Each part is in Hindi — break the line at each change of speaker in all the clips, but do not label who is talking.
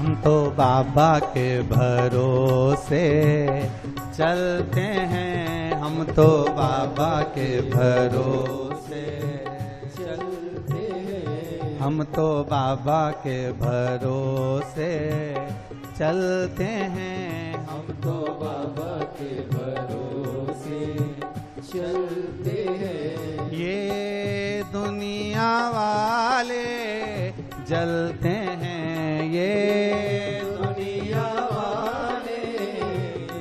हम तो बाबा के भरोसे चलते हैं। हम तो बाबा के भरोसे
चलते हैं।
हम तो बाबा के भरोसे चलते हैं।
हम तो बाबा के भरोसे चलते हैं।
ये दुनिया वाले जलते हैं ये
दुनिया वाले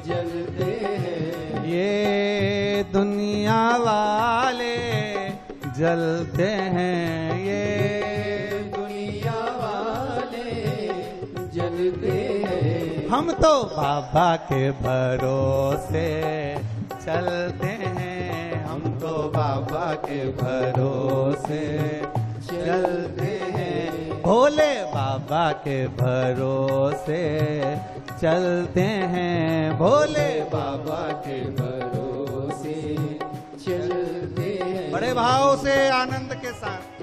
जलते हैं
ये दुनिया वाले जलते हैं, ये
दुनिया वाले जलते हैं।
हम तो बाबा के भरोसे चलते हैं, हम तो बाबा के भरोसे चलते भोले बाबा के भरोसे चलते हैं। भोले
बाबा के भरोसे चलते हैं।
बड़े भाव से आनंद के साथ।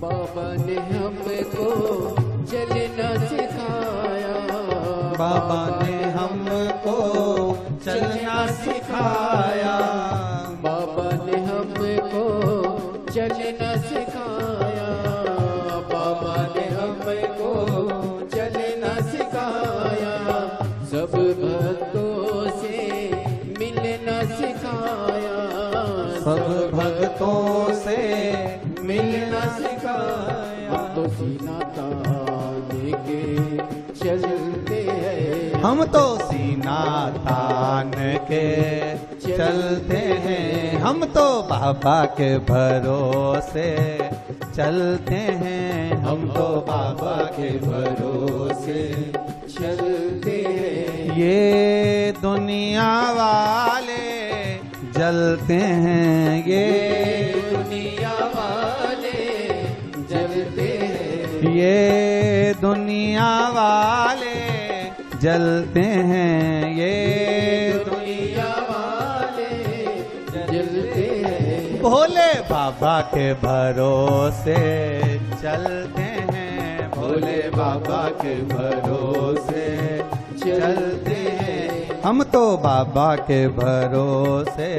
बाबा ने हमको चलना सिखाया।
बाबा ने सिखाया।
बाबा ने हमको चलना सिखाया। बाबा ने हमको चलना सिखाया। सब भक्तों से मिलना सिखाया।
सब भक्तों से मिलना सिखाया।
हम तो सीना तान के चलते हैं।
हम तो सीना तान के चलते हैं। हम तो बाबा के भरोसे चलते हैं। हम तो बाबा के भरोसे
चलते हैं।
ये दुनिया वाले जलते हैं। ये
दुनिया वाले जलते हैं।
ये दुनिया वाले जलते हैं। भोले बाबा के भरोसे चलते हैं, भोले बाबा के भरोसे चलते हैं। हम तो बाबा के भरोसे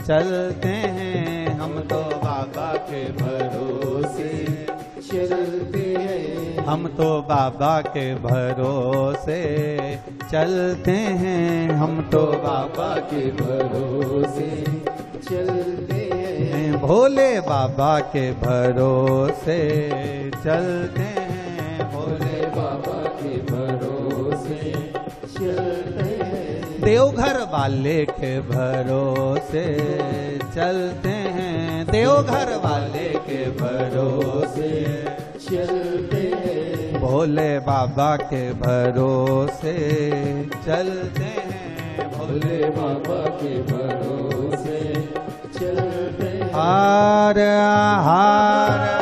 चलते हैं, हम तो बाबा के भरोसे
चलते हैं।
हम तो बाबा के भरोसे चलते हैं, हम तो बाबा
के भरोसे चलते
भोले बाबा के भरोसे चलते हैं। भोले
बाबा के भरोसे चलते हैं।
देवघर वाले के भरोसे चलते हैं। देवघर वाले के भरोसे
चलते हैं।
भोले बाबा के भरोसे चलते हैं। भोले
बाबा के भरोसे
हर हर